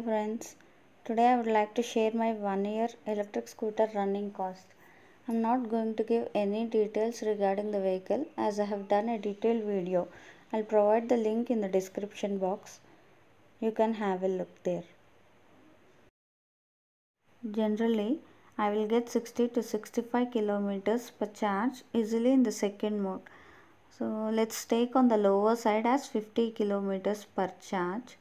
friends, today I would like to share my one year electric scooter running cost. I am not going to give any details regarding the vehicle as I have done a detailed video. I'll provide the link in the description box. You can have a look there. Generally, I will get 60 to 65 kilometers per charge easily in the second mode. So let's take on the lower side as 50 kilometers per charge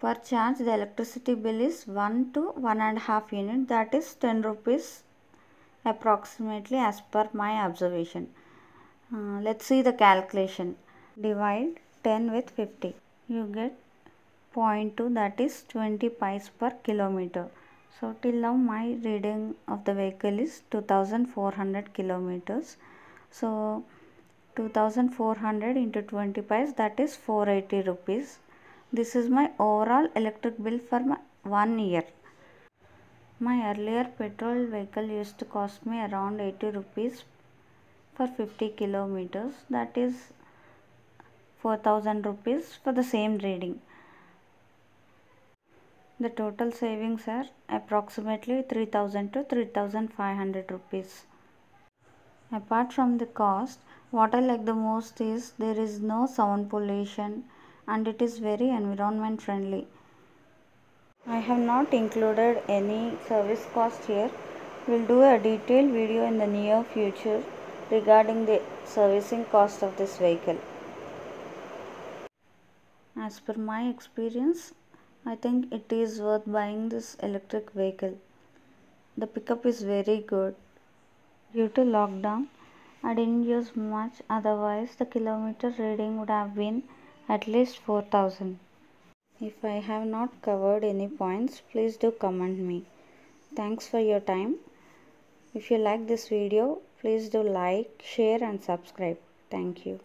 per charge the electricity bill is 1 to 1 and half unit that is 10 rupees approximately as per my observation. Uh, let's see the calculation. Divide 10 with 50. You get 0.2 that is 20 paise per kilometer. So till now my reading of the vehicle is 2400 kilometers. So 2400 into 20 paise that is 480 rupees this is my overall electric bill for my one year. My earlier petrol vehicle used to cost me around 80 rupees for 50 kilometers that is 4000 rupees for the same reading. The total savings are approximately 3000 to 3500 rupees. Apart from the cost, what I like the most is there is no sound pollution and it is very environment friendly. I have not included any service cost here. We'll do a detailed video in the near future regarding the servicing cost of this vehicle. As per my experience, I think it is worth buying this electric vehicle. The pickup is very good. Due to lockdown, I didn't use much otherwise the kilometer reading would have been at least 4000. If I have not covered any points, please do comment me. Thanks for your time. If you like this video, please do like, share and subscribe. Thank you.